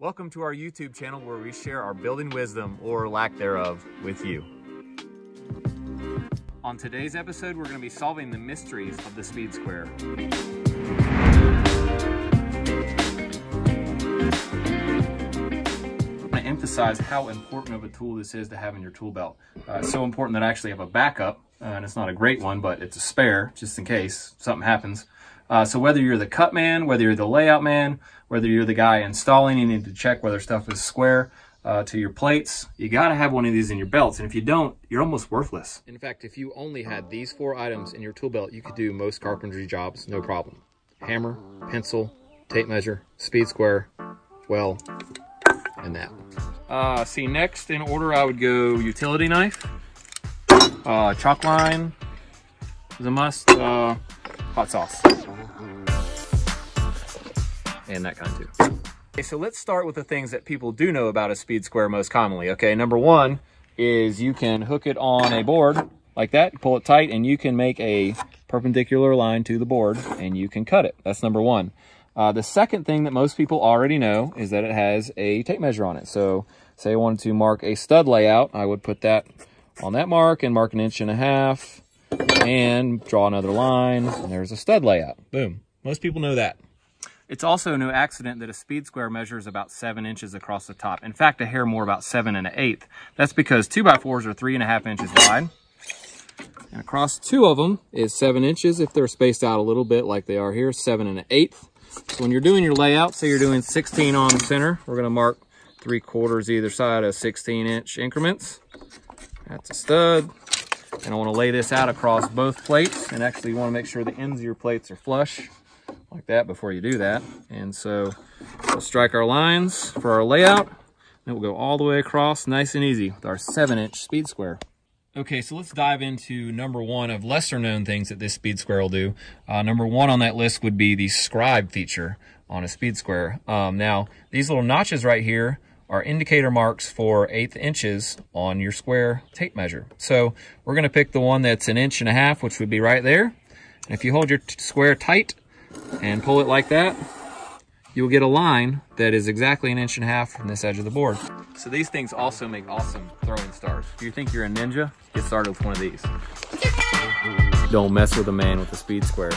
Welcome to our YouTube channel where we share our building wisdom or lack thereof with you. On today's episode, we're going to be solving the mysteries of the speed square. I to emphasize how important of a tool this is to have in your tool belt. Uh, it's so important that I actually have a backup, uh, and it's not a great one, but it's a spare just in case something happens. Uh, so whether you're the cut man, whether you're the layout man, whether you're the guy installing, you need to check whether stuff is square uh, to your plates. You got to have one of these in your belts. And if you don't, you're almost worthless. In fact, if you only had these four items in your tool belt, you could do most carpentry jobs, no problem. Hammer, pencil, tape measure, speed square, well, and that. Uh, see, next in order, I would go utility knife, uh, chalk line is a must, uh, hot sauce and that kind too. Okay, so let's start with the things that people do know about a speed square most commonly. Okay, number one is you can hook it on a board like that, pull it tight, and you can make a perpendicular line to the board and you can cut it. That's number one. Uh, the second thing that most people already know is that it has a tape measure on it. So say I wanted to mark a stud layout, I would put that on that mark and mark an inch and a half and draw another line and there's a stud layout. Boom. Most people know that. It's also no accident that a speed square measures about seven inches across the top. In fact, a hair more about seven and an eighth. That's because two by fours are three and a half inches wide. And across two of them is seven inches. If they're spaced out a little bit like they are here, seven and an eighth. So when you're doing your layout, say you're doing 16 on center, we're gonna mark three quarters either side of 16 inch increments. That's a stud. And I wanna lay this out across both plates. And actually you wanna make sure the ends of your plates are flush like that before you do that. And so we'll strike our lines for our layout. And we'll go all the way across nice and easy with our seven inch speed square. Okay, so let's dive into number one of lesser known things that this speed square will do. Uh, number one on that list would be the scribe feature on a speed square. Um, now, these little notches right here are indicator marks for eighth inches on your square tape measure. So we're gonna pick the one that's an inch and a half, which would be right there. And if you hold your square tight, and pull it like that, you'll get a line that is exactly an inch and a half from this edge of the board. So these things also make awesome throwing stars. If you think you're a ninja, get started with one of these. Don't mess with a man with a speed square.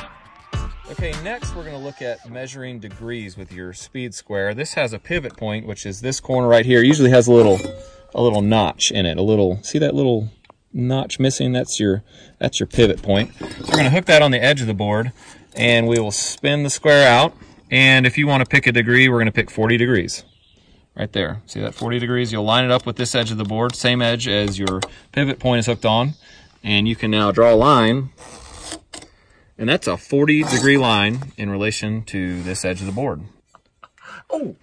Okay, next we're gonna look at measuring degrees with your speed square. This has a pivot point, which is this corner right here. It usually has a little, a little notch in it. A little, see that little notch missing? That's your, that's your pivot point. So we're gonna hook that on the edge of the board and we will spin the square out. And if you want to pick a degree, we're going to pick 40 degrees right there. See that 40 degrees? You'll line it up with this edge of the board, same edge as your pivot point is hooked on. And you can now draw a line. And that's a 40 degree line in relation to this edge of the board. Oh!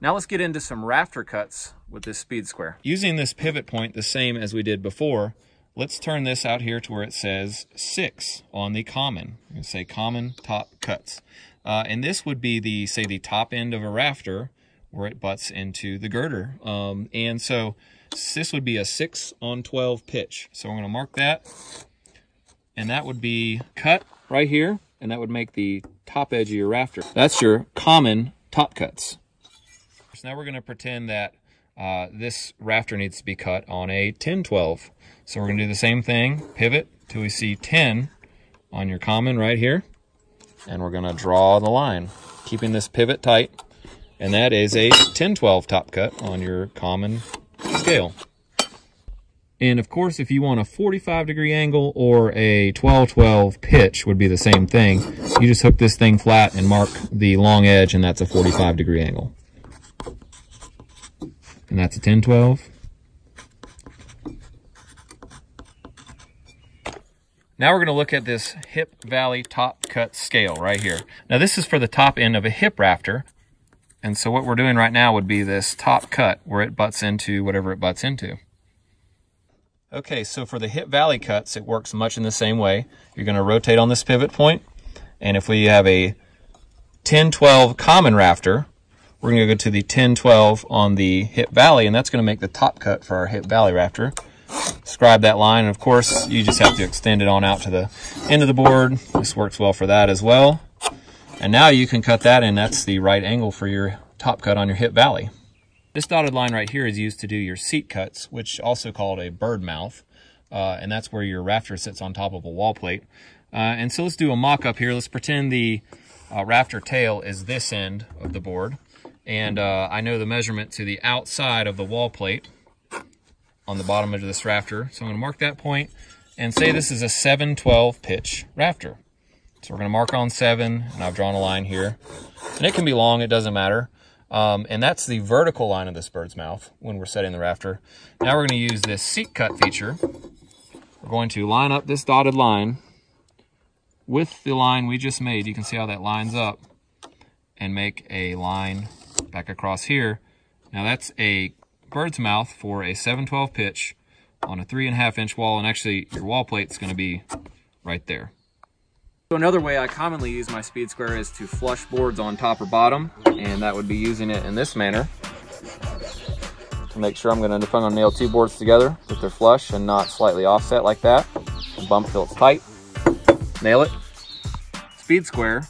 Now let's get into some rafter cuts with this speed square. Using this pivot point the same as we did before, Let's turn this out here to where it says six on the common. Say common top cuts. Uh, and this would be the, say, the top end of a rafter where it butts into the girder. Um, and so this would be a 6 on 12 pitch. So I'm going to mark that. And that would be cut right here. And that would make the top edge of your rafter. That's your common top cuts. So now we're going to pretend that uh, this rafter needs to be cut on a 10-12. So we're going to do the same thing, pivot till we see 10 on your common right here. And we're going to draw the line, keeping this pivot tight. And that is a 10-12 top cut on your common scale. And of course, if you want a 45 degree angle or a 12-12 pitch would be the same thing. You just hook this thing flat and mark the long edge and that's a 45 degree angle and that's a 1012. Now we're going to look at this hip valley top cut scale right here. Now this is for the top end of a hip rafter. And so what we're doing right now would be this top cut where it butts into whatever it butts into. Okay, so for the hip valley cuts, it works much in the same way. You're going to rotate on this pivot point, and if we have a 10-12 common rafter, we're going to go to the 1012 on the hip valley, and that's going to make the top cut for our hip valley rafter. Scribe that line, and of course, you just have to extend it on out to the end of the board. This works well for that as well. And now you can cut that, and that's the right angle for your top cut on your hip valley. This dotted line right here is used to do your seat cuts, which also called a bird mouth. Uh, and that's where your rafter sits on top of a wall plate. Uh, and so let's do a mock-up here. Let's pretend the uh, rafter tail is this end of the board. And uh, I know the measurement to the outside of the wall plate on the bottom edge of this rafter. So I'm gonna mark that point and say this is a 712 pitch rafter. So we're gonna mark on seven and I've drawn a line here. And it can be long, it doesn't matter. Um, and that's the vertical line of this bird's mouth when we're setting the rafter. Now we're gonna use this seat cut feature. We're going to line up this dotted line with the line we just made. You can see how that lines up and make a line back across here. Now that's a bird's mouth for a 712 pitch on a three and a half inch wall. And actually your wall plate is going to be right there. So another way I commonly use my speed square is to flush boards on top or bottom. And that would be using it in this manner to make sure I'm going to, if I'm to nail two boards together, that they're flush and not slightly offset like that. Bump till it's tight. Nail it. Speed square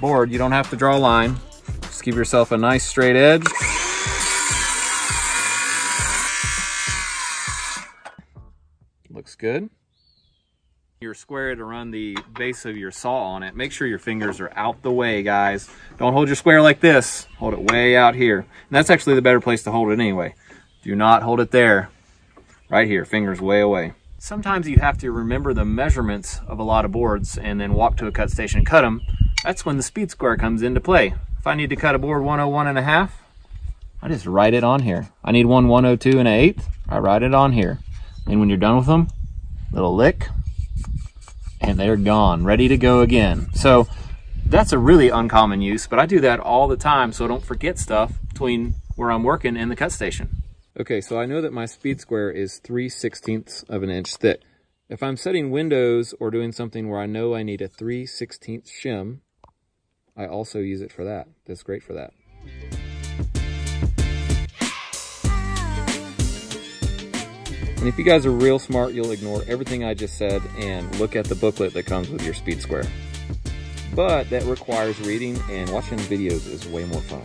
board, you don't have to draw a line. Give yourself a nice straight edge. Looks good. Your square to run the base of your saw on it. Make sure your fingers are out the way, guys. Don't hold your square like this. Hold it way out here. And that's actually the better place to hold it anyway. Do not hold it there. Right here, fingers way away. Sometimes you have to remember the measurements of a lot of boards and then walk to a cut station and cut them. That's when the speed square comes into play. I need to cut a board 101 and a half, I just write it on here. I need one 102 and an eighth, I write it on here. And when you're done with them, little lick, and they're gone, ready to go again. So that's a really uncommon use, but I do that all the time so I don't forget stuff between where I'm working and the cut station. Okay, so I know that my speed square is 3 16ths of an inch thick. If I'm setting windows or doing something where I know I need a 3 16th shim, I also use it for that. That's great for that. And if you guys are real smart, you'll ignore everything I just said and look at the booklet that comes with your speed square. But that requires reading and watching videos is way more fun.